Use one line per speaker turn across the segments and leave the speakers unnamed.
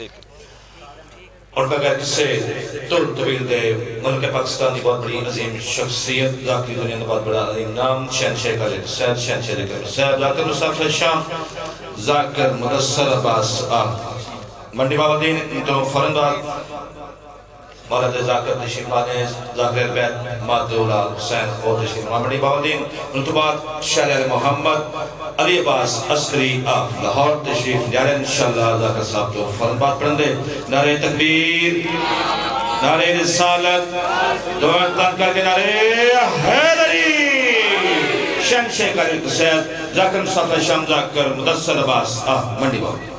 ٹھیک ہے۔
اور بغیر سے طول طویل دے ملک پاکستان کی بہت بڑی عظیم شخصیت داخلی دنیا کا بہت بڑا عظیم نام شہن شیخ خالد سید، شہن شیخ ذکر سید ذاکر مصطفی شام ذاکر مدسر عباس آہ منڈی بابا دین تو فرندال مولد ذاکر تشریف لانے ذاکر بیت مادولا حسین اور تشریف لانے منڈی بابا دین انتباد شہر محمد، علی عباس عسکری آپ لاہور تشریف لیارے انشاءاللہ ذاکر صاحب تو فرندباد پرندے نعرہ تکبیر، نعرہ رسالت، دعا تن کر کے نعرہ حیدری۔ شن شیخ علی سید ذاکر مصطفی شام ذاکر مدسر عباس آہ منڈی بابا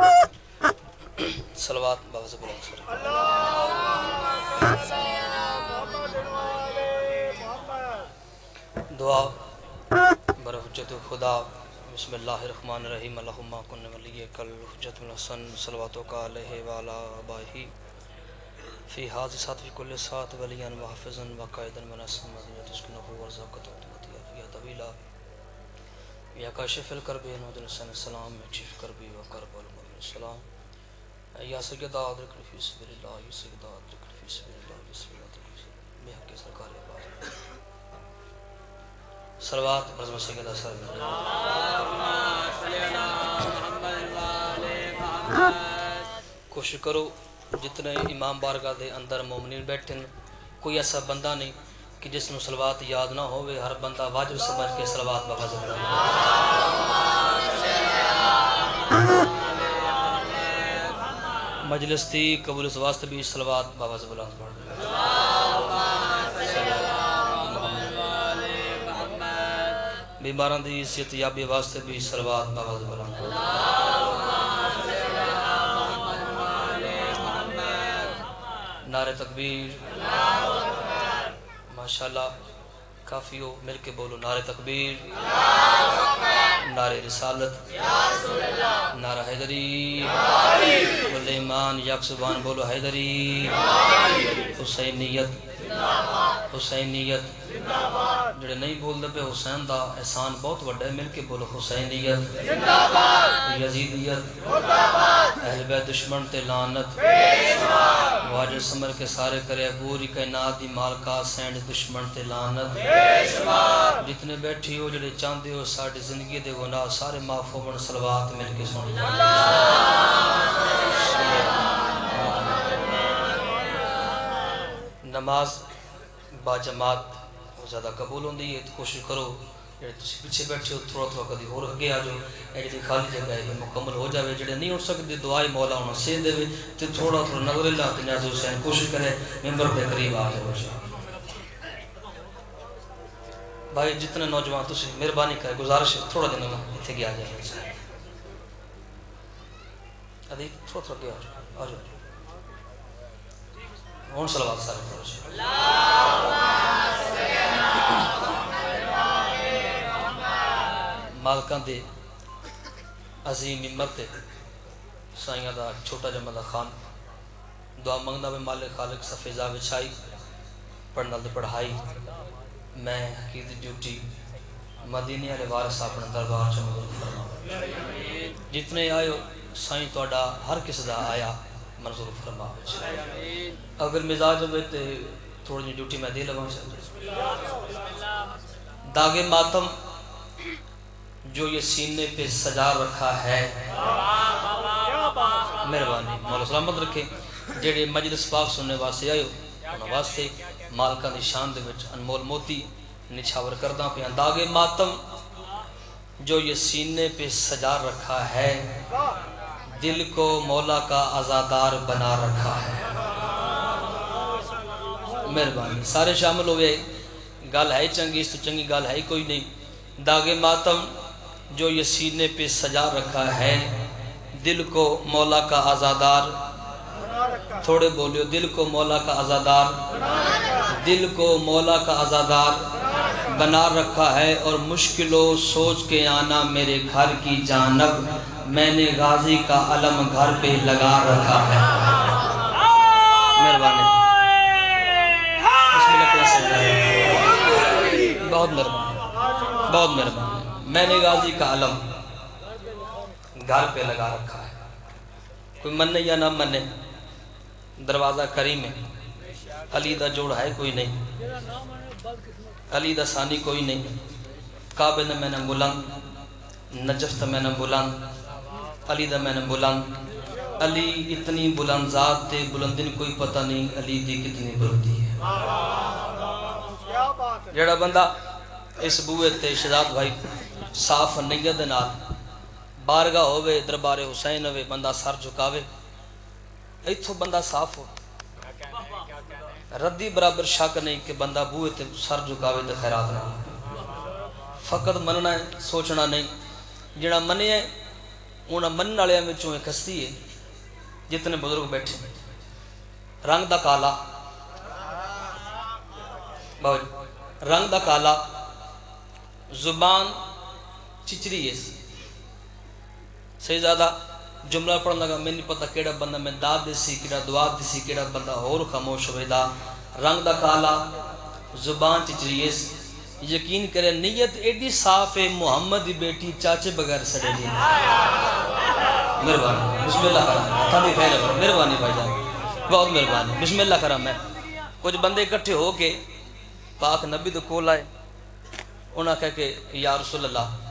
دین
صلوات بابا سے بلند سر دعا بر حجت خدا، بسم اللہ الرحمن الرحیم، اللہم کن ولی کل حجت من حسن صلواتو کا علیہ وعلا آبائی فی حاضر ساتھ، فی کل ساتھ، ولیان و حافظن من اسم مدینت اسکنہو ورزاقت و تمتیا یا طویلہ یا کاشف الکرب نودن سن السلام مکشف کربی و کرب السلام یا سیدہ ادرکن فی سبیل اللہ یا سیدہ ادرکن فی سبیل اللہ یا سیدہ ادرکن فی سبیل اللہ حق سرکار عباد سلوات برزم سیدہ سر کوشش کرو، جتنے امام بارگاہ دے اندر مومنین بیٹھن کوئی ایسا بندہ نہیں کہ جس نو سلوات یاد نہ ہوئے، ہر بندہ واجب سمجھ کے سلوات بابا ضرور مجلس تھی، قبول اس واسطے بھی سلوات بابا ضرور بیماران دی صحت یابی واسطے بھی سلوات بابا ضرور نعرہ تکبیر، ماشاءاللہ، کافی ہو، مل کے بولو نعرہ تکبیر، نعرہ رسالت۔ یا رسول اللہ نعرہ حیدری۔ بول ایمان یک زبان بولو حیدری۔ حسینیت۔ حسینیت۔ جڑے نہیں بول دے پہ حسین دا احسان بہت وڈا ہے۔ مل کے بولو حسینیت یزیدیت اہل بیت دشمن تے لعنت۔ واجر سمر کے سارے کرے پوری کائنات دی مالکا سینڈ دشمن تے لعنت۔ جتنے بیٹھی ہو جڑے چاندے ہو ساڑی زندگی دے گناہ سارے معاف ہو بن صلوات مل کے سنی نماز با جماعت زیادہ قبول ہوندی ہے، تو کوشش کرو، جڑے تسی پیچھے بیٹھے ہو، تھوڑا تھوڑا کدی اور اگے آ جاؤ۔ اے جڑی خالی جگہ ہے، مکمل ہو جاوے، جڑے نہیں اٹھ سکتے دعائے مولا انہوں سے دے وے تے تھوڑا تھوڑا نظر اللہ تے نیاز حسین کوشش کرے ممبر پہ قریب آ جاؤ بھائی، جتنے نوجوان تسی، مہربانی کرے، گزارش ہے، تھوڑا دن اللہ اتھے گیا جائے ادھی تھوڑا تھوڑا گیا آ جاؤ ہون صلوات سارے پڑھو جی مالکان دے عظیم امت تے سائیاں دا چھوٹا جمع دا خان دعا منگنا میں مالک خالق سفیزہ بچھائی پڑھنا دے پڑھائی میں حقیقت ڈیوٹی مدینی علیہ وارث اپنے دربار چ مدد فرما جتنے آئے سائیں توڑا ہر کس دا آیا منظور فرما اگر مزاج ہوئے تے تھوڑی جی ڈیوٹی میں دے لگاؤں سے داغ ماتم جو یہ سینے پہ سجا رکھا ہے۔ مہربانی، مولا سلامت رکھے۔ جڑے مجلس پاک سننے واسطے آئے انہوں واسطے مالکہ دی شان دے وچ انمول موتی نچھاور کردہ پہ داغ ماتم، جو یہ سینے پہ سجا رکھا ہے، دل کو مولا کا ازادار بنا رکھا ہے۔ مہربانی، سارے شامل ہوئے۔ گل ہے چنگی، اس تو چنگی گل ہے کوئی نہیں۔ داغ ماتم جو یہ سینے پہ سجا رکھا ہے، دل کو مولا کا آزادار۔ تھوڑے بولیو، دل کو مولا کا آزادار۔ دل کو مولا کا آزادار بنا رکھا ہے اور مشکلوں سوچ کے آنا میرے گھر کی جانب۔ میں نے غازی کا علم گھر پہ لگا رکھا ہے۔ مہربانی۔ بہت مہربانی۔ بہت مہربانی۔ میں نے غازی کا علم گھر پہ لگا رکھا ہے۔ کوئی مننے یا نہ منے دروازہ کریم ہے علی دا جوڑ ہے کوئی نہیں۔ علی دا ثانی کوئی نہیں۔ کعبے نے میں نے بلند نجف میں نے بلند علی دا میں نے بلند۔ علی اتنی بلند ذات تے بلندن کوئی پتہ نہیں علی دی کتنی بلندی ہے۔ جڑا بندہ اس بوئے تے شہزاد بھائی صاف نیت نال بارگاہ ہوئے دربار حسین ہوئے بندہ سر جھکاوے۔ ایتھو بندہ صاف ہو۔ ردی برابر شک نہیں کہ بندہ بوئے تے سر جھکاوے تے خیرات نہ فقط مننا ہے، سوچنا نہیں۔ جڑا منے ہے انہاں منن والے میں چوں ایک ہستی ہے، جتنے بزرگ بیٹھے۔ رنگ دا کالا۔ رنگ دا کالا۔ زبان چچری ہے صحیح زیادہ جملہ پڑھن لگا، میں نہیں پتہ کیڑا بندہ، میں داد دیسی، کیڑا دعا دیسی، کیڑا بندہ اور خاموش ہوئے دا۔ رنگ دا کالا، زبان چچری ہے یقین کرے نیت ایڈی صاف ہے، محمد دی بیٹی چاچے بغیر سڑے دی مہربانی بسم اللہ کرم۔ تھوڑی خیر ہے مہربانی بھائی جان، بہت مہربانی۔ بسم اللہ کرم ہے۔ کچھ بندے اکٹھے ہو کے پاک نبی دے کول آئے، انہاں کہہ کہ یا رسول اللہ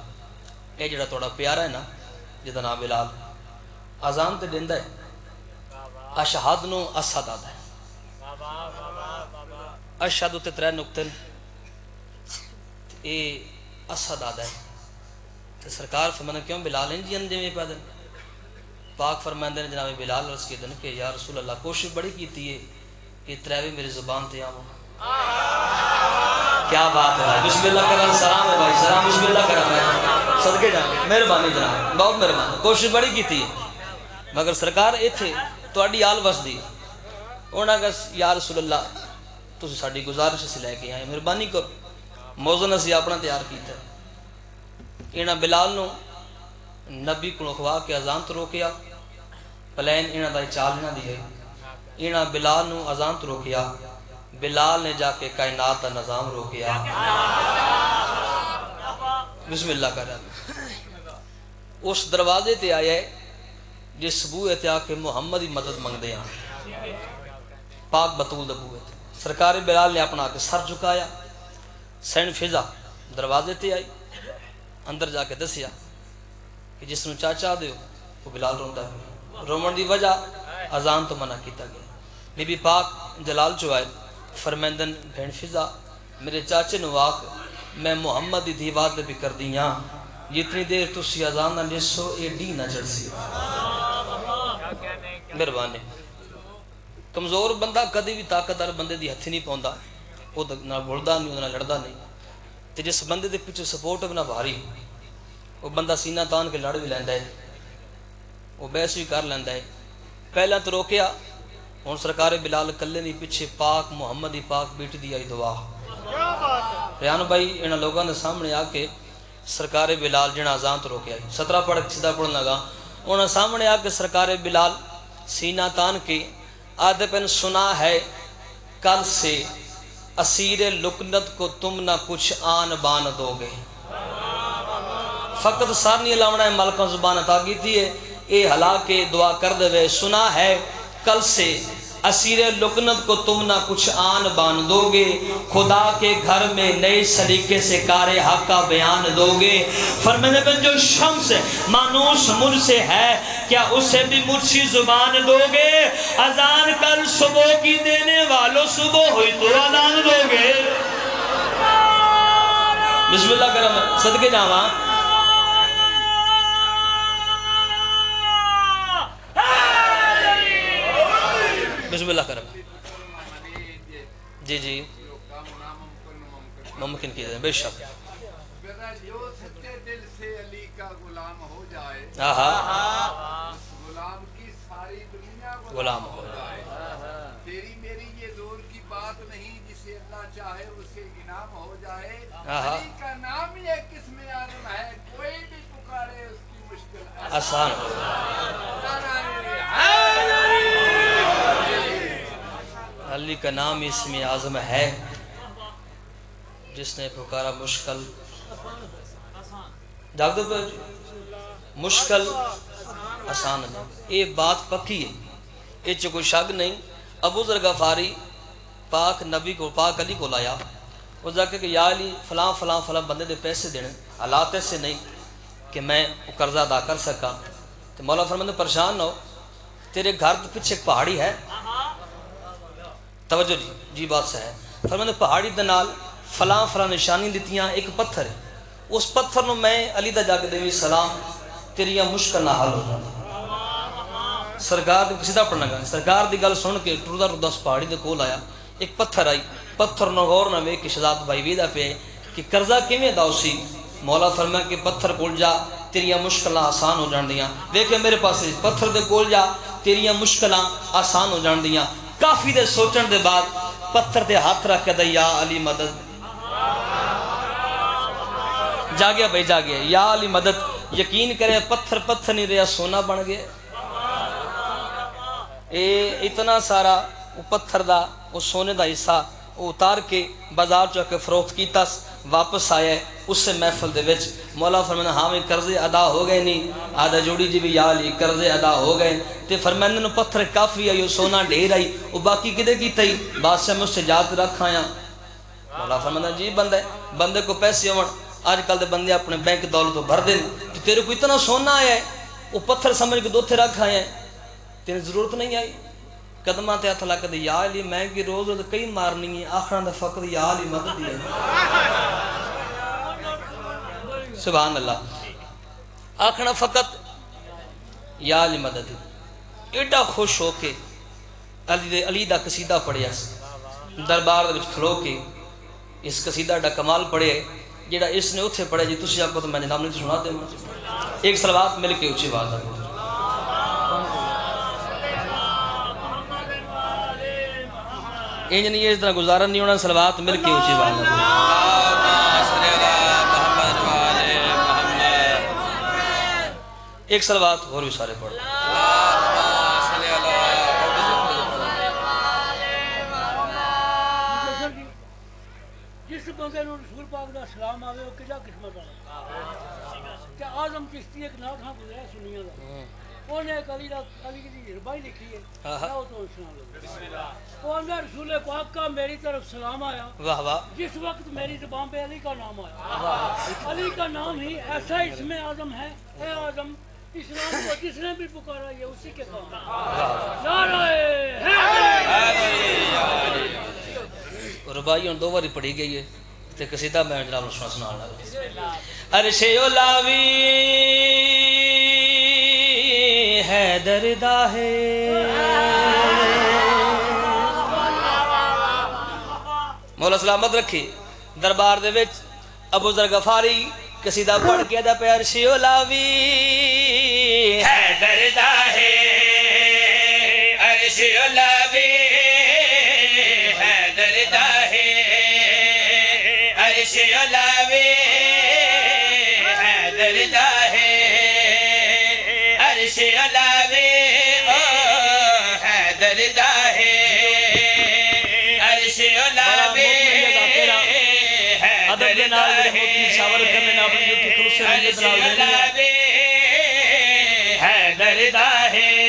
اے جڑا تھوڑا پیارا ہے نا جدا نام بلال اذان تے دیندا ہے اشہاد نو اسد آدا ہے اشہد تے ترے نقطے اے اسد آدا ہے تے سرکار فرمانا کیوں بلال ہیں جی اندے میں پیدا پاک فرماندے نے جناب بلال عرض کی دن کہ یا رسول اللہ کوشش بڑی کیتی ہے کہ تریوے میری زبان تے آواں کیا بات ہے بسم اللہ کرم سلام ہے بھائی سلام بسم اللہ کرم ہے صدقے جان مہربانی جناب، بہت مہربانی۔ کوشش بڑی کیتی ہے مگر سرکار ایتھے تواڈی آل وسدی انہاں کہ یا رسول اللہ، تسی ساڈی گزارش سے لے کے آئے مہربانی کرو موزن اسی اپنا تیار کیتا ہے۔ انہاں بلال نو نبی کو خوا کے اذان تو روکیا۔ پلین انہاں دا چال نہ دی ہے۔ انہاں بلال نو اذان تو روکیا۔ بلال نے جا کے کائنات کا نظام روکیا۔ بسم اللہ کر اس دروازے تے آیا ہے جس بوئے تے آکے محمد ہی مدد منگ دے ہیں پاک بطول دبوئے تے۔ سرکار بلال نے اپنا آکے سر جھکایا۔ سین فضا دروازے تے آئی۔ اندر جا کے دسیا کہ جس نو چاچا دیو وہ بلال روندا ہے۔ رومن دی وجہ اذان تو منع کیتا گیا۔ بی بی پاک جلال چوائے فرمیندن بھین فضا، میرے چاچے نواق میں محمد دی دیوات بھی کر دیاں جتنی دیر تسی اذان نہ لسو ایڈی نہ چڑھ سی مہربانی۔ کمزور بندہ کدی بھی طاقتدار بندے دی ہتھ نہیں پوندا۔ وہ نہ بولدا نہیں نہ لڑدا نہیں۔ تے جس بندے دے پیچھے سپورٹ بنا بھاری وہ بندہ سینہ تان کے لڑ بھی لیندا ہے۔ وہ بحث بھی کر لیندا ہے۔ پہلا تو روکیا ہوں سرکار بلال کلے نہیں پیچھے پاک محمد ہی پاک بیٹی دی آئی دعا۔ ریان بھائی، انہاں لوگوں نے سامنے آ کے سرکار بلال جنا اذان تو روکیا سترہ پڑھ سیدھا پڑھن لگا۔ انہاں سامنے آ کے سرکار بلال سینہ تان کے آدھے پن سنا ہے، کل سے اسیر لکنت کو تم نہ کچھ آن بان دو گے۔ فقط سارنی لاؤنا ہے، ملکہ زبان عطا کی تھی ہے۔ اے حلا کے دعا کر دے سنا ہے، کل سے اسیر لکنت کو تم نہ کچھ آن بان دو گے خدا کے گھر میں نئے سلیقے سے کار حق کا بیان دو گے بن جو شمس مانوس مجھ سے ہے۔ کیا اسے بھی مجھسی زبان دو گے ازان کل صبح کی دینے والوں صبح ہوئی تو ازان دو گے بسم اللہ کرم، صدقے جاواں۔ بسم اللہ کرم جی جی۔ ممکن کی بے شک۔
جو سچے دل سے علی کا غلام ہو جائے۔ غلام کی ساری دنیا
غلام ہو
جائے تیری میری یہ دور کی بات نہیں جسے اللہ چاہے اسے انعام ہو جائے علی کا نام ہی ایک قسم آدم ہے کوئی بھی پکارے اس کی مشکل
آسان ہو جائے۔ علی کا نام اسم اعظم ہے۔ جس نے پکارا مشکل۔ پہ مشکل آسان نہیں یہ بات پکی ہے۔ یہ کوئی شک نہیں۔ ابو ذر غفاری پاک نبی کو، پاک علی کو لایا۔ وہ جا کے کہ یا علی، فلاں فلاں فلاں بندے دے پیسے دینے۔ حالات ایسے نہیں کہ میں وہ قرضہ ادا کر سکا۔ تو مولا فرمانے پریشان نہ ہو۔ تیرے گھر کے پیچھے ایک پہاڑی ہے۔ توجہ جی جی بات سے ہے۔ فرمانے پہاڑی دے نال فلاں فلاں نشانی دیتیاں، ایک پتھر ہے۔ اس پتھر نو میں علی دا جا کے دیوی سلام تیریاں مشکل نہ حل ہو جانا سرکار دی سیدھا پڑھنا گا سرکار دی گل سن کے ٹردا ٹردا اس پہاڑی دے کول آیا، ایک پتھر آئی۔ پتھر نو غور نہ ویکھ کے شہزاد بھائی ویدا پہ کہ قرضہ کیویں ادا سی؟ مولا فرمایا کہ پتھر کول جا تیریاں مشکلاں آسان ہو جان دیاں دیکھے میرے پاس پتھر دے کول جا تیریاں مشکلاں آسان ہو جان دیاں کافی دے سوچن دے بعد پتھر دے ہاتھ رکھ کے یا علی مدد۔ جاگیا بھائی جاگیا یا علی مدد، یقین کرے پتھر پتھر نہیں رہا، سونا بن گیا۔ اے، اتنا سارا وہ پتھر دا، وہ سونے دا حصہ، وہ اتار کے بازار چوکے فروخت کیتا۔ واپس آیا ہے اس سے محفل دے وچ مولا فرمانا ہاں میں قرضے ادا ہو گئے نہیں۔ آدھا جوڑی جی بھی یا لی قرضے ادا ہو گئے۔ تے فرمانے نے پتھر کافی آئی سونا ڈھیر آئی۔ وہ باقی کدے کی تئی بادشاہ، میں اس سے جات رکھ آیا۔ مولا فرمانا جی بندے بندے کو پیسے ہون۔ آج کل دے بندے اپنے بینک دولت تو بھر دیں تیرے کو اتنا سونا آیا ہے وہ پتھر سمجھ کے دوتھے رکھ آئے ہیں تیرے ضرورت نہیں آئی۔ قدمہ تے ہاتھ لگ دے یا علی، میں کی روز روز کئی مارنی ہے آخران دے فقط یا علی مدد دی سبحان اللہ۔ آخران فقط یا علی مدد دی۔ ایڈا خوش ہو کے علی دے علی دا قصیدہ پڑھیا دربار دے وچ کھلو کے اس قصیدہ دا کمال پڑھے جیڑا اس نے اتھے پڑھے جی تسی آپ کو تو میں نے نام نہیں سنا دے۔ ایک سلوات مل کے اچھی بات ہے۔ انج نہیں اس طرح گزارا نہیں ہونا سلوات مل کے اچھی بات ہے۔ ایک سلوات اور بھی سارے پڑھ۔
جس بندے نو رسول پاک دا سلام آوے، وہ کجا قسمت والا کہ آزم چشتی ایک نات ہاں گزرا سنیا دا؟ انہیں علی ربائی لکھی ہے میں وہ تو سنا رسول پاک کا میری طرف سلام آیا
واہ واہ
جس وقت میری زبان پہ علی کا نام آیا علی کا نام ہی ایسا اس میں آدم ہے اے آدم اسلام کو جس نے بھی پکارا یہ اسی کے کام نعرہ
ربائی ہوں دو باری پڑھی گئی ہے تے قصیدہ میں جناب سنا سنا عرش اولاوی حیدر دردا ہے۔ مولا سلامت رکھی دربار دے وچ ابو ذر غفاری قصیدہ پڑھ کے دا پیار شیو لاوی۔ حیدر دردا ہے، عرش اولاوی ادب نال میرے موتی شاور کرنے نال اپنی یوٹیوب سے نیت نال دے ہے دردا ہے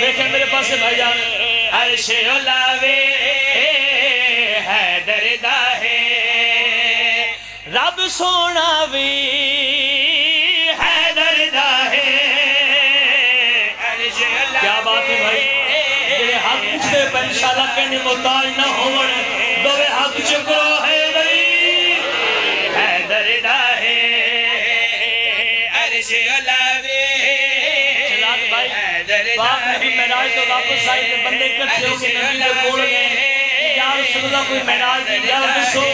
دیکھیں میرے پاس سے بھائی جان۔ عرش علاوی ہے دردا ہے۔ سونا بھی حیدر دا ہے۔ کیا بات ہے بھائی؟ جڑے حق پوچھتے پہ انشاءاللہ کہنے محتاج نہ ہون دوے حق چکرو حیدر باپ نبی معراج تو واپس آئے تھے بندے کٹھے ہو کے نبی کے کول گئے۔ یا رسول اللہ، کوئی معراج دی گل دسو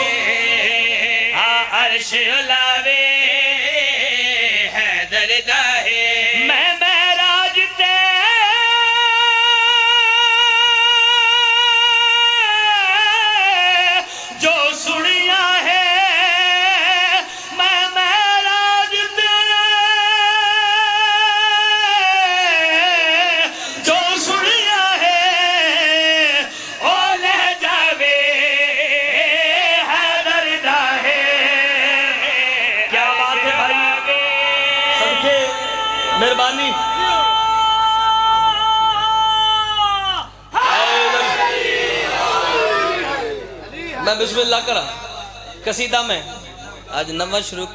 ہاں عرش
لاوے۔ قصیدہ میں۔ آج نمہ شروع۔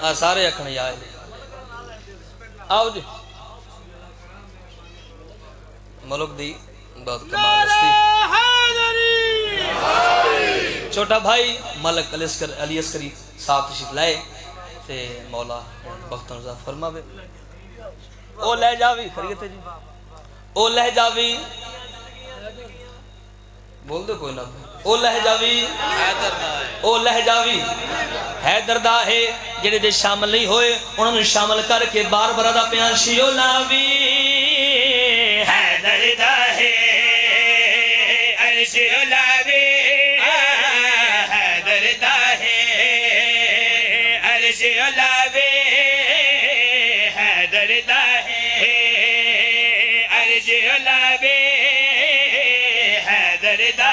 آ، سارے اکھن یا آؤ جی۔ ملک دی بہت کمال ہستی چھوٹا بھائی ملک علی اسکر علی اسکری صاحب تشریف لائے۔ تے مولا بخت رضا فرماوے۔ او لے جاوی، خریت جی۔ او لے جاوی۔ بول دو کوئی نہ۔ او لہ جاوی او لہ جاوی حیدر دا ہے جڑے دے شامل نہیں ہوئے انہوں نے شامل کر کے بار بار دا پیان شیو لاوی
حیدر دا ہے عرش علاوے حیدر دا ہے عرش علاوے حیدر دا ہے عرش علاوے حیدر دا ہے عرش علاوے حیدر دا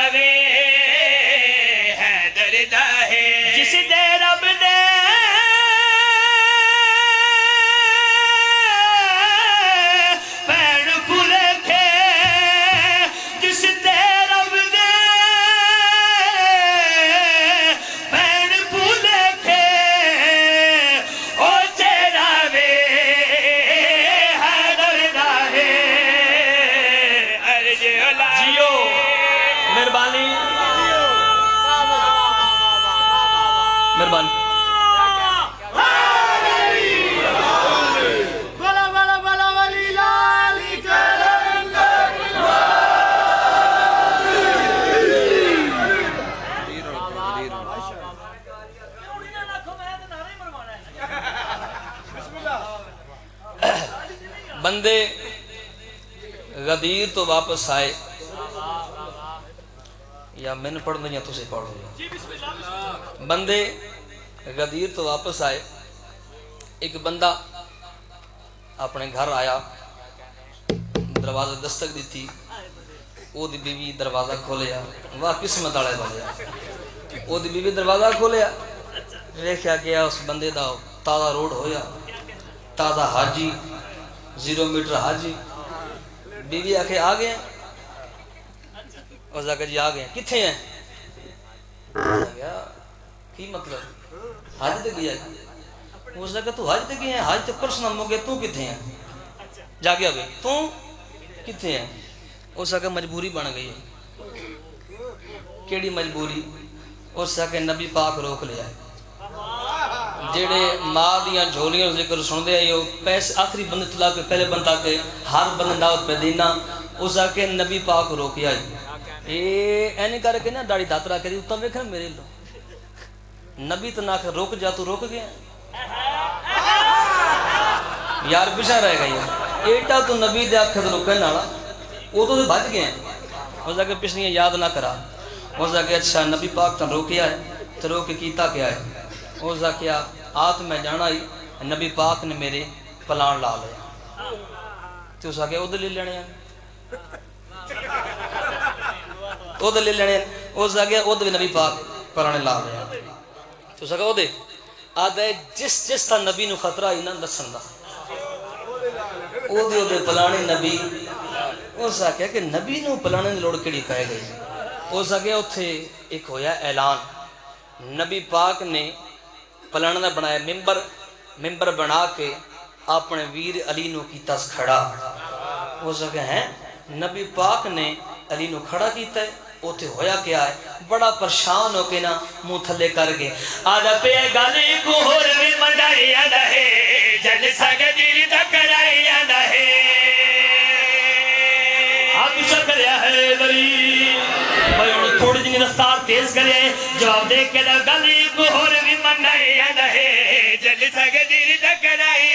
غدیر تو واپس آئے۔ یا میں نے پڑھ یا تسے پڑھ بندے، غدیر تو واپس آئے۔ ایک بندہ اپنے گھر آیا، دروازہ دستک دی تھی او دی بیوی دروازہ کھولیا۔ واہ، قسمت والے بندے۔ او دی بیوی دروازہ کھولیا۔ ویکھیا گیا اس بندے دا تازہ روڈ ہویا، تازہ حاجی، زیرو میٹر حاجی۔ بیوی آکے آ گئے اور جا جی آ گئے کتھے ہیں؟ کی مطلب؟ حج تے گیا اس نے کہا تو حج تے گیا ہے حج تے پرسنل ہو گیا تو کتھے ہیں؟ جا کے آگے تو کتھے ہیں؟ اس نے مجبوری بن گئی ہے۔ کیڑی مجبوری؟ اس نے نبی پاک روک لیا ہے۔ جڑے ماں دیاں جھولیاں ذکر سن دے آئیو پیسے آخری بند تلا کے پہلے بندہ کے ہر بند دعوت پہ دینا اس آ کے نبی پاک روکیا ہے۔ اے، اینی کر کے نا داڑی داترا کری اتنا ویکھنا میرے لو۔ نبی تو نہ روک جا، تو روک گیا۔ یار، پیچھا رہ گئی ہے۔ ایٹا تو نبی دے آخر تو رکن والا وہ تو بچ گئے ہیں۔ اس آ کے پچھلیاں یاد نہ کرا۔ اس آ کے اچھا نبی پاک تو روکیا ہے تو روک کے کیتا کیا ہے۔ اس آ کیا آت میں جانا ہی، نبی پاک نے میرے پلان لا لیا۔ تو اس آ کے ادھر لے لینے ہیں۔ ادھر لے لینے ہیں۔ اس آ کے ادھر بھی نبی پاک پلانے لا لیا تو سکا وہ دے۔ آدھا ہے، جس جس تا نبی نو خطرہ ہی نہ دسن دا۔ او دے پلانے نبی۔ او ساکیا کہ نبی نو پلانے دی لوڑ کیڑی کہے گئی۔ او ساکیا اتھے ایک ہویا اعلان۔ نبی پاک نے پلانے دا بنایا ممبر ممبر بنا کے اپنے ویر علی نو کیتا کھڑا۔ وہ سکے ہیں، نبی پاک نے علی نو کھڑا کیتا ہے اوتے ہویا کیا ہے؟ بڑا پریشان ہو کے نا منہ تھلے کر گئے۔
آدھا پہ گلی کو ہور بھی منڈائی آدھا ہے، جل سگ دیر دکڑائی آدھا ہے۔ آپ شکریا ہے بری تھوڑی دن رفتار تیز کرے۔ جواب دے کے گلی کو ہور بھی منائی آدھا جل سگ دیر دکڑائی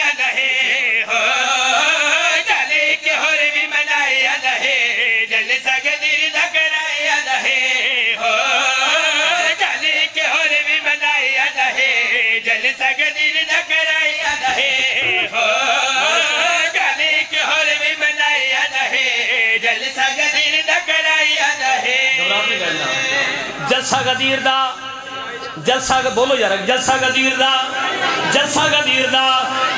جلسہ غدیر دا۔ جلسہ بولو یار، جلسہ غدیر دا۔ جلسہ غدیر دا۔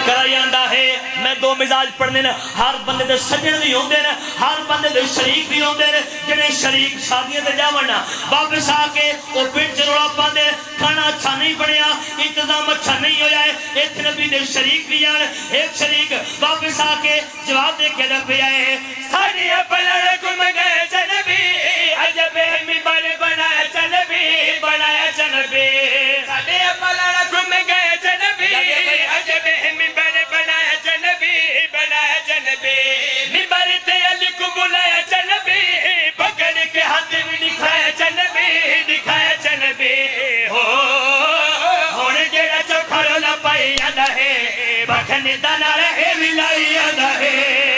کرائی آندا ہے۔ میں دو مزاج پڑھنے نے۔ ہر بندے دے سجن بھی ہوندے نے۔ ہر بندے دے شریک بھی ہوندے نے۔ جڑے شریک شادیاں تے جاون نا۔ واپس آ کے او پنڈ چ رولا پاندے کھانا اچھا نہیں بنیا۔ انتظام اچھا نہیں ہویا ہے۔ ایتھے نبی دے شریک بھی آن۔ ایک شریک واپس آ کے جواب دے کے لگ آئے
ساڑی پلڑ گم گئے چنبی تے علی کو بلایا چنبی پکڑ کے ہاتھ میں دکھایا چنبی دکھایا چنبی ہو ہون جیڑا چوکھا رولا پائی آدھا ہے بکھنے دانا رہے ملائی آدھا ہے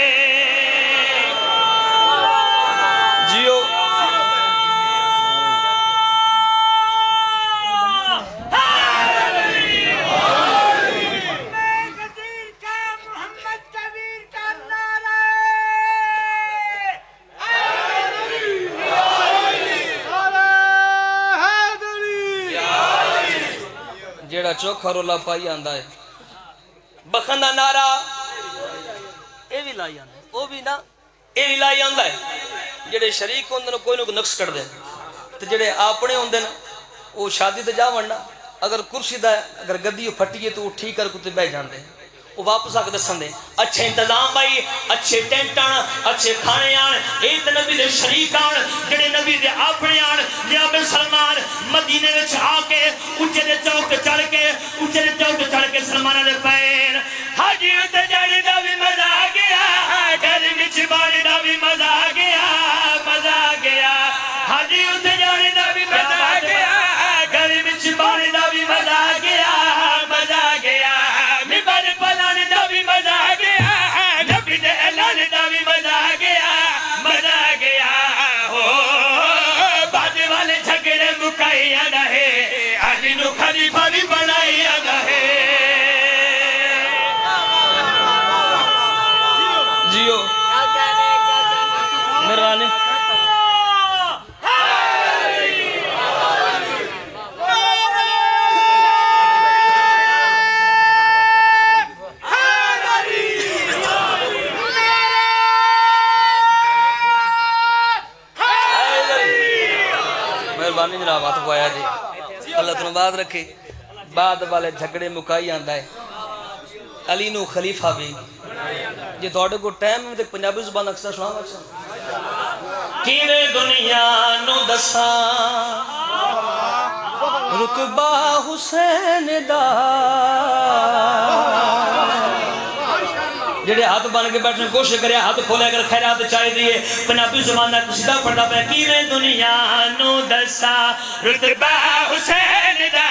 جیڑا چوکھا رولا پائی آندا ہے بخن دا نعرہ اے بھی لائی آندا ہے او بھی نا اے بھی لائی آندا ہے جڑے شریک ہوندے نے کوئی نہ کوئی نقص کر دے تے جڑے اپنے ہوندے نے او شادی تے جاون نا اگر کرسی دا اگر گدی پھٹی ہے تو وہ وہ واپس آ کے دسن دے۔ اچھے انتظام بھائی، اچھے ٹینٹ آن، اچھے کھانے آن، عید نبی دے شریک آن، جڑے نبی دے اپنے آن جناب سلمان مدینے وچ آ کے اونچے دے چوک تے چڑھ کے، اونچے دے چوک تے چڑھ کے سلمان دے پیر،
حاجی تے جڑ دا وی مزہ آ گیا، گھر وچ بانے دا وی مزہ
یاد رکھے، بعد والے جھگڑے مکائی آندا ہے۔ علی نو خلیفہ بھی۔ جی تھوڑے کو ٹائم میں تے پنجابی زبان اکثر سنا اچھا کیوے دنیا نو دساں؟ رتبہ حسین دا۔ جڑے ہاتھ بن کے بیٹھنے کی کوشش کرے، ہاتھ کھولے اگر خیرات چاہیے دیئے پنجابی زمانہ دا قصیدہ پہ کیویں دنیا نو دساں؟
رتبہ حسین دا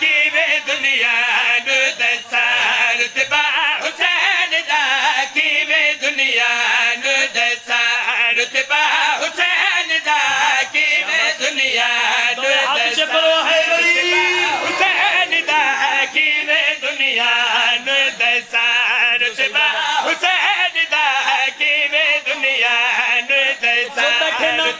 کیویں دنیا نو دسا رتبہ حسین دا کیویں دنیا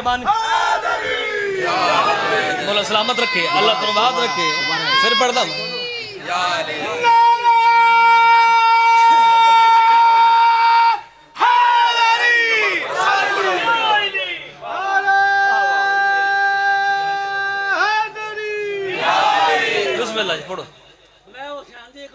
مہربانی۔ مولا سلامت رکھے، اللہ تنواد رکھے۔ پھر پڑھتا ہوں بسم اللہ جی پڑھو۔
میں حسین دی ایک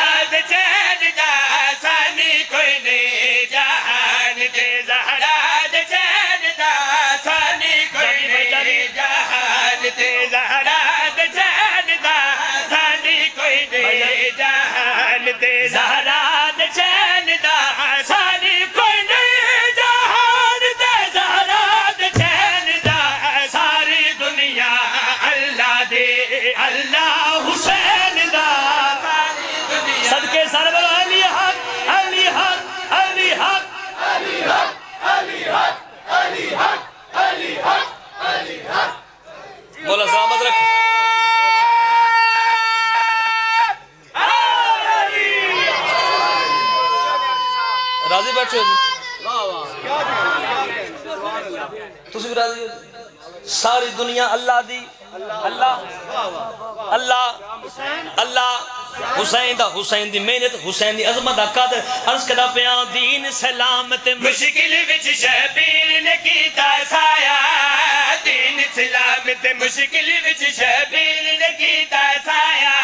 جہان
دے
راضی بیٹھے ہو جی۔ تسی بھی راضی ہو جی؟ ساری دنیا اللہ دی۔ اللہ اللہ۔ اللہ۔ حسین۔ دا حسین دی محنت حسین دی عظمت دا قدر۔ عرض کدا پیاں دین سلامت
مشکل وچ شبیر نے کیتا سایا دین اسلام تے مشکل وچ شبیر نے کیتا سایا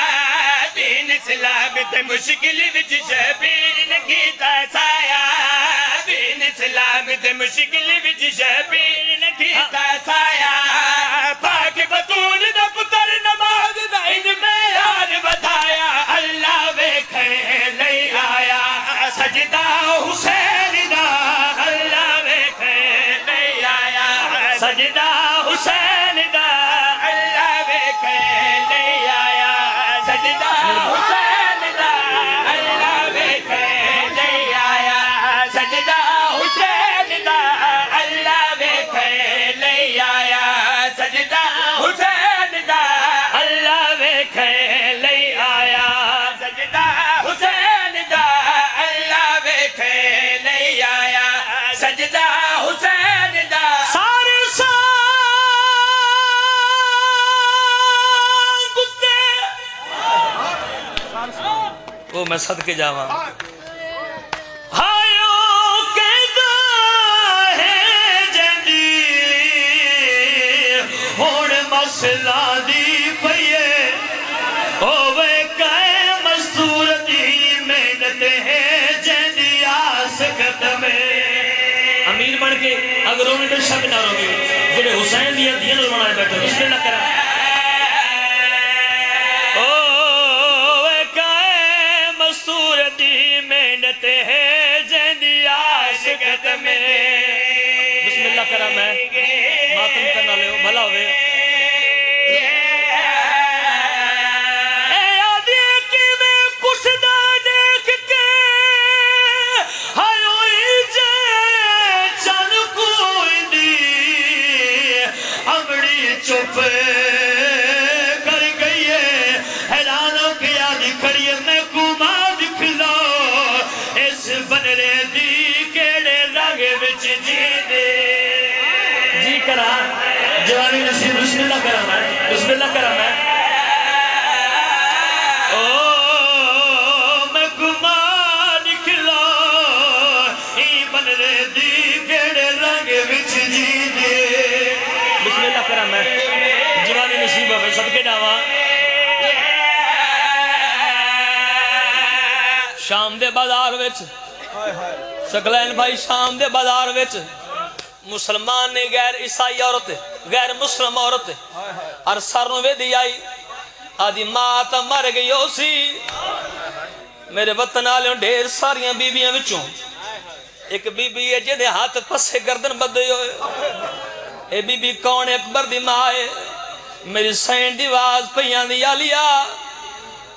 دین اسلام تے مشکل وچ شبیر نے کیتا سایا دین اسلام تے مشکل وچ شبیر نے کیتا سایا پاک بطول دا پتر نماز دا علم یار بتایا اللہ ویکھے
وہ میں صدقے جاواں۔ مسئلہ دی پئیے۔ مستور دی محنت ہے امیر بن کے اگر انہوں نے شک نہ روگے جنہیں حسین دیا دیا نہ بنائے بیٹھے بسم اللہ کرا۔ قدم بسم اللہ کرا میں ماتم کرنا لے بھلا ہوئے۔ اے جی دے کرا، جوانی نصیب بسم اللہ کرا میں۔ بسم اللہ کرا میں دی بسم اللہ جوانی نصیب شام دے بازار وچ۔ سکلین بھائی شام دے بازار وچ مسلمان نے غیر عیسائی عورت، غیر مسلم عورت اور سر نو ویدی آئی۔ آدھی ماں تا مر گئی ہو سی۔ میرے وطن آلیوں ڈھیر ساریاں بیبیاں وچوں۔ ایک بی بی ہے جدے ہاتھ پسے گردن بدے ہوئے۔ اے بی بی کون اکبر دی ماں ہے؟ میری سین دی واز پیان دی آلیا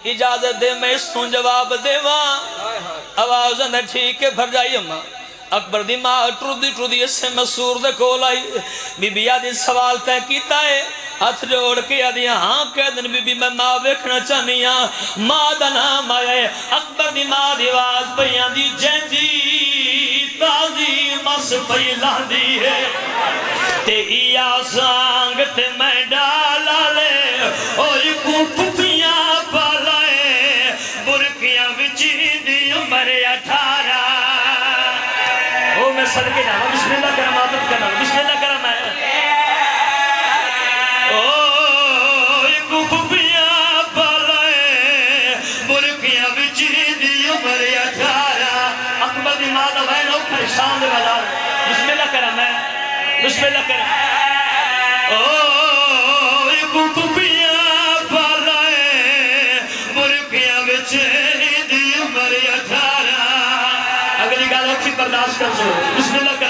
اجازت دے میں اس کو جواب دے وہاں آواز اندر ٹھیک ہے، بھر جائی اماں اکبر دی ماں ٹرودی ٹرودی اس سے مسور دے کول آئی۔ بی بی آدھی سوال تے کیتا ہے۔ ہاتھ جوڑ کے آدھی ہاں کہہ دن بی بی میں ماں ویکھنا چاہنی ہاں۔ ماں دا نام آئے اکبر دی ماں دی واز پیان دی۔ جیندی تازی مس پئی لاندی ہے۔ تے ایا سانگ تے میں ڈالا لے۔ اوئی کو دی عمر اٹھارہ۔ او، میں صدقے جانا بسم اللہ کرم، عادت کرنا بسم اللہ کرم۔ ہے دے بسم اللہ کرم ہے بسم اللہ کرم۔ aşk olsun. Bismillah.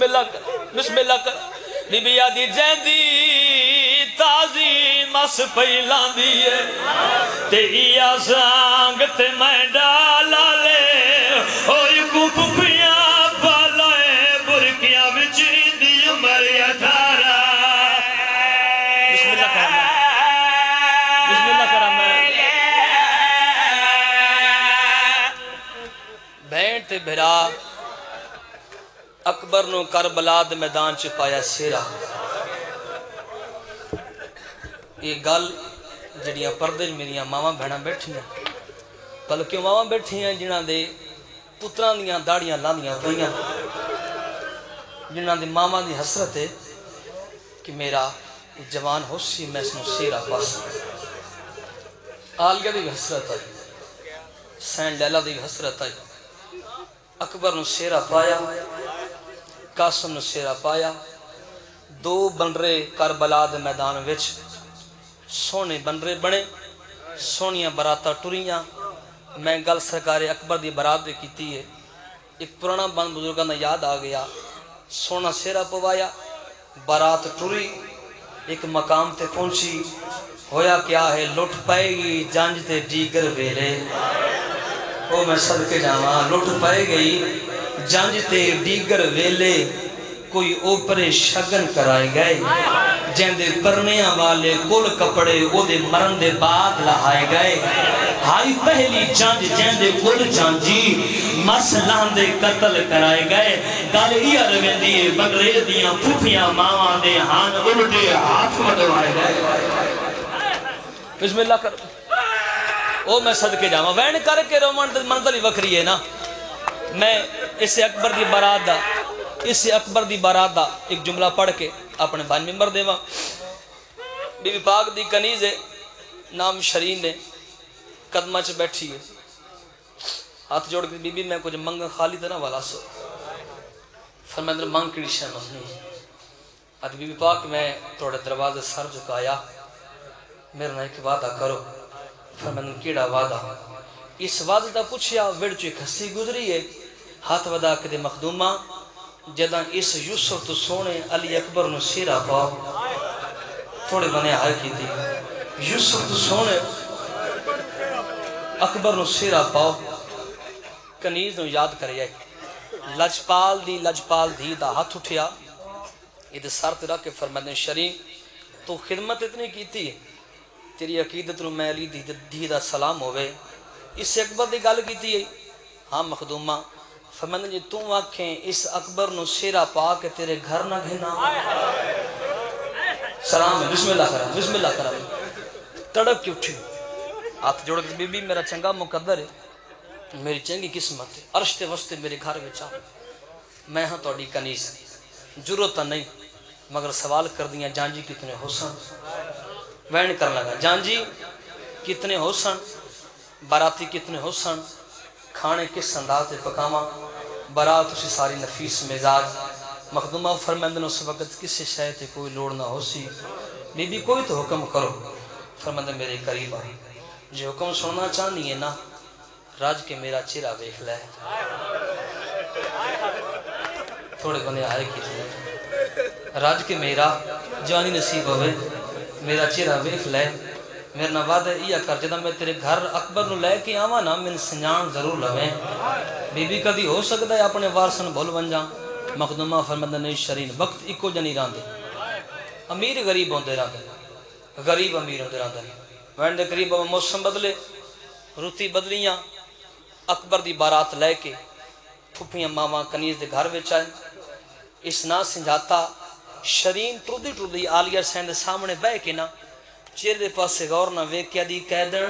بسم اللہ کر بسم اللہ کر۔ بی بی آدھی جیندی، تازی مس پئی لاندی ہے۔ تے ایا تے میں ڈالا لے۔ ہوئی کو پپیاں پالائے برکیاں وچ دی عمر اٹھارہ۔ بسم اللہ کرم ہے بسم اللہ کرم ہے بہن تے بھرا۔ اکبر نو کربلا دے میدان چ پایا سیرا۔ یہ گل جڑیاں پردے چ میریاں ماواں بہناں بیٹھیاں۔ بلکہ ماواں بیٹھیاں جنہاں دے پتراں دیاں داڑیاں لاندیاں پئیاں جنہاں دی ماواں دی حسرت ہے کہ میرا جوان ہو سی، میں اس نو سیرا پاس آلگہ دی حسرت آئی، سین لیلہ دی حسرت آئی۔ اکبر نو سیرا پایا۔ قاسم نو سیرا پایا دو بنرے کربلا دے میدان وچ سونے بنرے بنے سونیاں براتا ٹریاں میں گل سرکار اکبر دی برات دے کیتی ہے ایک پرانا بند بزرگاں دا یاد آ گیا سونا سیرا پوایا برات ٹری ایک مقام تے پہنچی ہویا کیا ہے لٹ پائے گی جنج تے ڈیگر ویلے او میں صدقے جاواں لٹ پائے گئی جنج تے ڈیگر ویلے کوئی اوپرے شگن کرائے گئے۔ جیندے پرنیاں والے کل کپڑے، او دے مرن دے بعد لہائے گئے۔ ہائی پہلی جنج جیندے کل جانجی مس لاندے قتل کرائے گئے۔ گل یہ رویں دیئے بگرے دیاں پھوپیاں ماواں دے ہان الٹے ہاتھ مدوائے گئے۔ بسم اللہ کر۔ او میں صدقے جاواں۔ وین کر کے رومن منزل ہی وکری ہے نا۔ میں اسے اکبر دی بارات دا اسے اکبر دی بارات ایک جملہ پڑھ کے اپنے بھائی ممبر دیواں۔ بی بی پاک دی کنیز ہے، نام شرین نے قدمہ چ بیٹھی ہے۔ ہاتھ جوڑ کے بی بی، میں کچھ منگ خالی طرح والا سو۔ فرمائندر منگ کڑی شہ منگنی آج بی بی پاک، میں توڑے دروازے سر جھکایا۔ میرے نہ ایک وعدہ کرو۔ فرمائندر کیڑا وعدہ؟ اس وعدہ دا پوچھیا وڑ چو ایک ہسی گزری ہے۔ ہاتھ ودا کے دے مخدومہ جدہ اس یوسف تو سونے علی اکبر نو سیرہ پاؤ، تھوڑے بنے آئے کی تھی یوسف تو سونے اکبر نو سیرہ پاؤ، کنیز نو یاد کرے آئے۔ لجپال دی لجپال دھی دا ہاتھ اٹھیا یہ سر تے رکھ کے فرماتے شریم، تو خدمت اتنی کیتی، تیری عقیدت نو میں علی دی دھی دا سلام ہوئے اس سے اکبر دی گل کیتی ہے ہاں مخدومہ فرماتے جی تو آکھیں اس اکبر نو سیرا پا کے تیرے گھر نہ گھنا سلام ہے بسم اللہ کرا بسم اللہ کرا۔ تڑپ کے اٹھی ہاتھ جوڑ کے، بی بی، میرا چنگا مقدر ہے۔ میری چنگی قسمت ہے۔ عرش تے وستے میرے گھر وچ آ میں ہاں تہاڈی کنیز ضرورت نہیں مگر سوال کر دیا جان جی کتنے ہو سن؟ وین کر لگا۔ جان جی کتنے ہو سن؟ باراتی کتنے ہو سن؟ کھانے کس انداز سے پکاواں؟ برات اسی ساری نفیس مزاج مخدومہ فرمندن اس وقت کسی شے تے کوئی لوڑ نہ ہو سی بی بی کوئی تو حکم کرو۔ فرمندن میرے قریب آئی۔ جو حکم سننا چاہنی ہے نا، راج کے میرا چہرہ ویکھ لے۔ تھوڑے بندے آئے کی تھی راج کے میرا جوانی نصیب ہوئے۔ میرا چہرہ ویکھ لے۔ میرے نہ وعدہ یہ کر جدا میں تیرے گھر اکبر نو لے کے آواں نا من سنجان ضرور لویں بی بی کدی ہو سکتا ہے اپنے وارثن بھول ون جاں مخدومہ فرماندہ نہیں شرین، وقت اکو جنی راندے۔ امیر غریب ہوندے راندے غریب امیر ہوندے راندے وین دے قریب اب موسم بدلے روتی بدلیاں۔ اکبر دی بارات لے کے پھپھیاں ماواں کنیز دے گھر وچ آئے۔ اس نا سنجاتا شرین ٹردی ٹردی آلیہ سین دے سامنے بہ کے نا چیر پاسے غور نہ ویکیا دی قیدن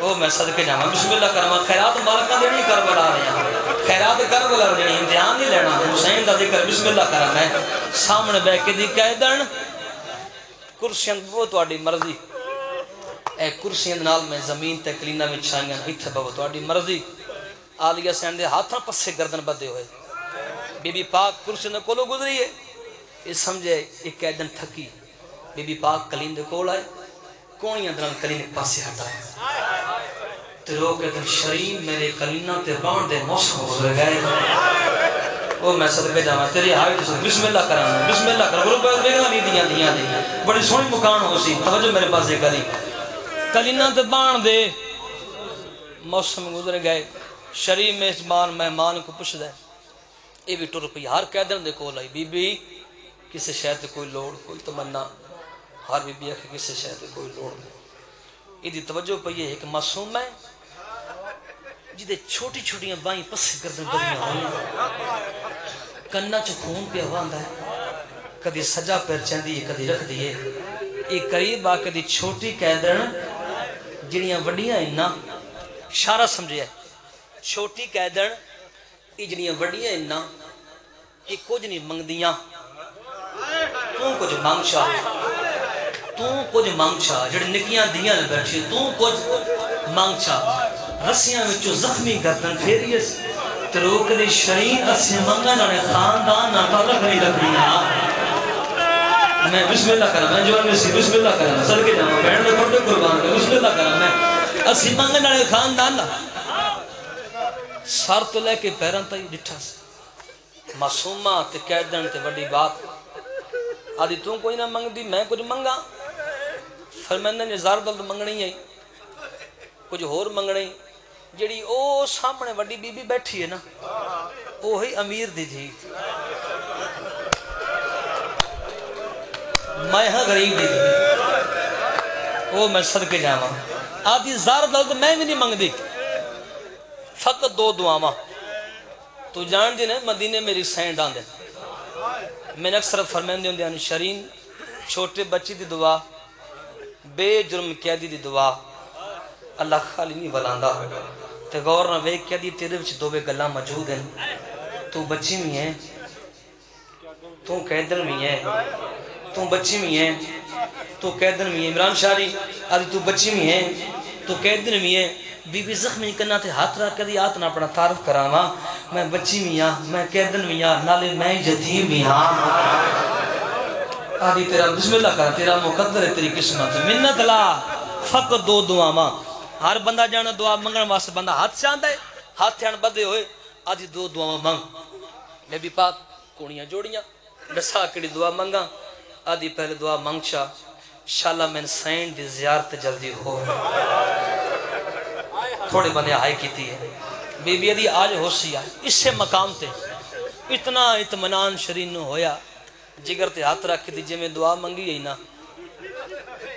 او میں صدقے جاواں بسم اللہ کرما خیرات مالکاں دینی کر بڑا رہے ہیں خیرات کر بڑا رہے ہیں امتحان نہیں لینا حسین دا ذکر بسم اللہ کرا میں سامنے بہ کے دی قیدن کرسیاں وہ تواڈی مرضی اے کرسیاں دے نال میں زمین تے کلینا وچ چھائیاں ایتھے بہو تواڈی مرضی آلیہ سین دے ہاتھاں پسے گردن بدے ہوئے بی بی پاک کرسی دے کولو گزری ہے یہ سمجھے ایک قیدن تھکی۔ بی بی پاک کلین دے کول آئے کونیاں دران کلین ایک پاسے ہٹائے تے رو کے تن شریم میرے کلینہ تے بان دے موسم گزر گئے۔ او میں صدقے جاواں تیری ہائی تو بسم اللہ کرانا بسم اللہ کر گروہ بیگ بیگنا نہیں دیاں دیاں دیاں۔ بڑی سونی مکان ہو سی۔ توجہ میرے پاس ایک کلی کلینہ تے بان دے موسم گزر گئے۔ شریم میں اس میزبان مہمان کو پوچھ دے یہ بھی ٹر پئی، ہر قیدن دے کول آئی۔ بی بی کسی شاید کوئی لوڑ، کوئی تمنا۔ ہر بی بی آخر کسی شاید کوئی لوڑ نہیں۔ یہ دی توجہ پئی ہے، ایک معصوم ہے، جدے چھوٹی چھوٹیاں بائیں پسے کردن بڑیاں ہوئی کننا چو خون پہ ہواندا ہے۔ کدی سجا پیر چندی ہے، کدی رکھ دیئے ایک قریب آ کدی چھوٹی قیدن جنیاں وڈیاں انہا اشارہ سمجھے۔ ہے چھوٹی قیدن یہ جنیاں وڈیاں انہا یہ کچھ نہیں منگ دیاں تو کچھ منگ چاہ تو کچھ منگ چاہ جڑے نکیاں دیاں بیٹھے تو کچھ منگ چاہ رسیاں وچو زخمی گردن پھیریے تروک شرین اسے منگا جانے خاندان نہ تعلق نہیں رکھنیا میں بسم اللہ کرا میں جوان میں سی بسم اللہ کرا صدقے جانا بہن دے پردے قربان کر بسم اللہ کرا میں اسی منگا جانے خاندان نہ سر تو لے کے پیران تا ہی ڈٹھا سے معصومہ تے قیدن تے وڈی بات آدھی تو کوئی نہ منگ دی میں کچھ منگا فرمندہ نے زار دلد منگنی ہے کچھ ہور منگنی جڑی او سامنے وڈی بی بی بیٹھی ہے نا او ہی امیر دی تھی۔ میں ہاں غریب دی تھی۔ او میں صدقے جاواں۔ آدھی زار دلد میں بھی نہیں منگ دی فقط دو دعاواں۔ تو جان دی نا، مدینے میری سینڈ آن دے میں نے اکثر فرمین دے ہوں شرین، چھوٹے بچی دی دعا، بے جرم قیدی دی دعا، اللہ خالی نہیں بلاندا تے غور نہ ویک قیدی تیرے وچ دوے گلاں موجود ہیں۔ تو بچی بھی ہے تو قیدن بھی ہے تو بچی بھی ہے تو قیدن بھی ہے عمران شاری جی، آدھی تو بچی بھی ہے تو قیدن بھی ہے بی بی زخمی کرنا تے ہاتھ رکھ دی آت نہ اپنا تعارف کراواں۔ میں بچی بھی ہاں میں قیدن بھی ہاں نالے میں یتیم بھی ہاں۔ آدھی تیرا بسم اللہ کرا تیرا مقدر ہے، تیری قسمت۔ منت لا فقط دو دعاواں ہر بندہ جانا دعا منگن واسطے بندہ ہاتھ سے چاہتا ہے، ہاتھ چاہن بدے ہوئے۔ آدھی دو دعاواں منگ۔ میں بھی پاک کونیاں جوڑیاں دسا کڑی دعا منگا آدھی پہلے دعا منگ چا شاءاللہ میں سین دی زیارت جلدی ہو۔ تھوڑے بندے آئے کیتی ہے۔ بی بی دی آج ہو سی آئی اس سے مقام تے اتنا اطمینان شرین نو ہویا۔ جگر تے ہاتھ رکھ دی جے میں دعا منگی ہے نا۔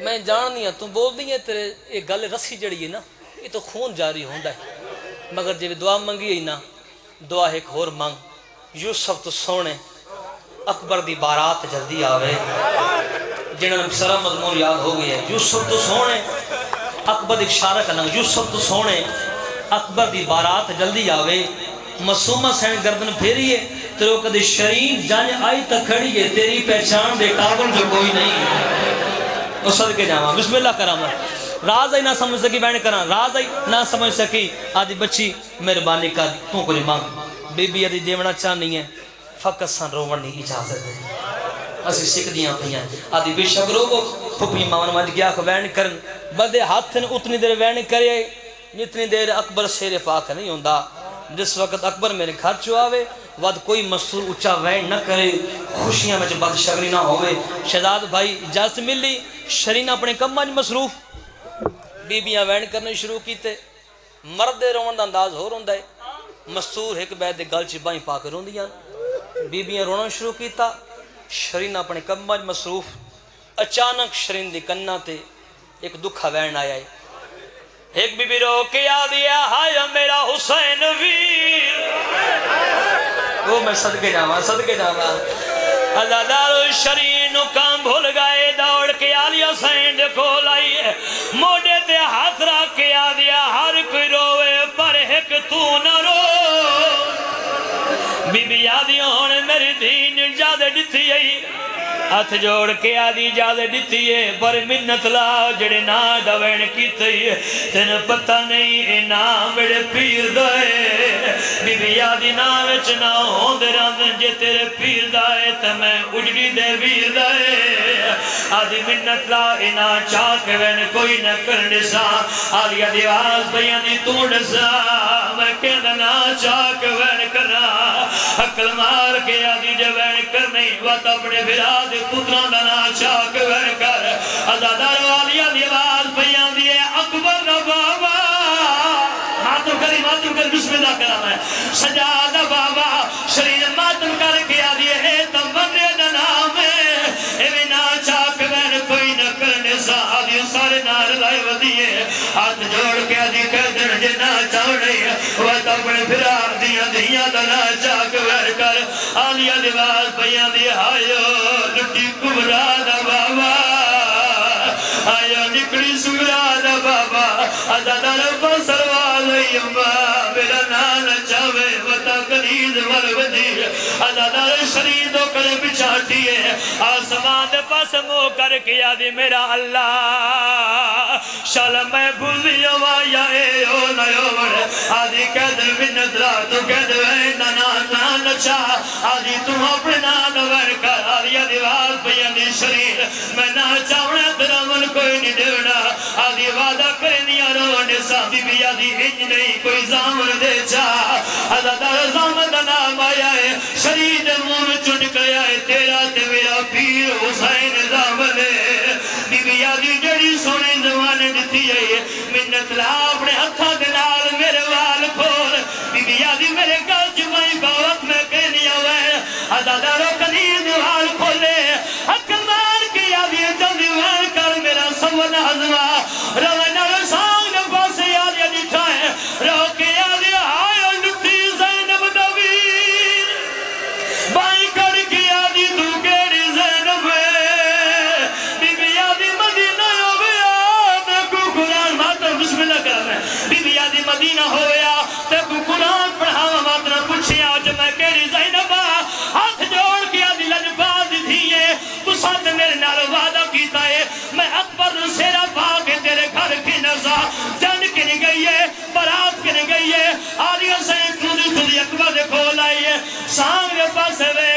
میں جان نہیں ہوں تو بول دی ہے تیرے یہ گل رسی جڑی ہے نا یہ تو خون جاری ہوندا ہے۔ مگر جے دعا منگی ہے نا، دعا ایک ہور منگ۔ یوسف تو سونے اکبر دی بارات جلدی آوے۔ جنہوں نے سرا مضمون یاد ہو گئی ہے، یوسف تو سونے اکبر ایک اشارہ کرنا یوسف تو سونے، اکبر دی بارات جلدی آوے مسومہ سین گردن پھیری ہے تیرو کدی شرین جان آئی تک کھڑی ہے، تیری پہچان دے قابل جو کوئی نہیں ہے۔ وہ صدقے جاما بسم اللہ کرام راز آئی نہ سمجھ سکی بین کران راز آئی نہ سمجھ سکی۔ آدھی بچی، مہربانی کر، تو کچھ مانگ۔ بی بی آدھی دیونا چاہ نہیں ہے، فقط سن روڑ نہیں اجازت ہے۔ اسی سکھ دیاں پہیاں آدھی بے شک رو کو پھپی مامان مجھ گیا کہ وین کرن۔ بدے ہاتھ نے اتنی دیر وین کرے، جتنی دیر اکبر شیر پاک نہیں ہوندہ جس وقت اکبر میرے گھر چواوے ود کوئی مستور اچھا وین نہ کرے۔ خوشیاں میں بد شگری نہ ہوئے شہداد بھائی اجازت ملی، شرین اپنے کم مج مصروف۔ بیبیاں وین کرنے شروع کیتے۔ مرد رون دا انداز ہو روندا ہے۔ مستور ایک بیت دے گل چ بائیں پا کے روندیاں۔ بیبیاں رونا شروع کیتا۔ شرین اپنے کم مصروف، اچانک شرین دی کنہ تے ایک دکھا وین آیا ہے۔ ایک بی بی رو کے آ دیا ہائے میرا حسین ویر۔ وہ میں صدقے جاما صدقے جاما اللہ دار شرین کام بھول گئے، دوڑ کے آلی حسین دے کو لائی موڑے تے ہاتھ رکھ کے آ دیا، ہر کوئی روے پر ایک تو نہ رو۔ بی بی آدھی ہونے میری دین جادے ڈتی ہے ہاتھ جوڑ کے آدھی جادے ڈتی ہے، پر منت لا جڑے نا دوین کی تئی تین پتہ نہیں، اے نا میرے پیر دائے بی بی آدھی نا وچ نا ہون دے راندن جے تیرے پیر دائے تا میں اجڑی دے ویر دائے آدھی منت لا، اے نا چاک وین کوئی نہ کرنے سا۔ آدھی آدھی آز بیانی توڑ سا۔ میں کہنا نا چاک وین کرنا حقل مار کے آدھی جو وین کرنے وقت اپنے بھرا دے پتران دنا چاک وین کر ازادار والی آدھی آواز بیان دیئے اکبر بابا ماتم کری ماتم کر بسم اللہ کرام ہے سجاد بابا شریر ماتم کر کے آدھی اے تمنے دنام ہے اے بنا چاک وین کوئی نہ کرنے سا آدھی سارے نار لائے ودیے ہاتھ جوڑ کے آدھی کہہ دن جنا چاوڑے وقت اپنے بھرا دیا دیا دنا چاک وین کر آلیا دیواز بیان دی آئیو لٹی کبرا دا بابا آیا نکڑی سورا دا بابا ازادہ رب سروال کنیز ور ودیر ازادہ شریدوں کر بچاٹی ہے آسمان دے پاس مو کر کیا دی میرا اللہ۔ شال میں بھولیو آیا اے او نیو ور آدھی کہہ دے منت را تو کہہ دے نانا نانا چاہ آدھی تو اپنے نان ور کر۔ آدھی دیوال پیانی شریر۔ میں نا چاوڑا تیرا من کوئی نہیں دیونا۔ آدھی وعدہ کرنیا رونے ساتھی بھی آدھی ہج نہیں کوئی زامن دے چاہ آدھا دار زامن دا نام آیا ہے شریر دے منہ میں چنک ہے، تیرا تے میرا پیر حسین زامن ہے۔ بی بی آدھی جڑی سونے زمانے دیتی ہے منت لا اپنے ہتھا دلال میرے وال کھول۔ بی بی آدھی میرے گل سامنے پاس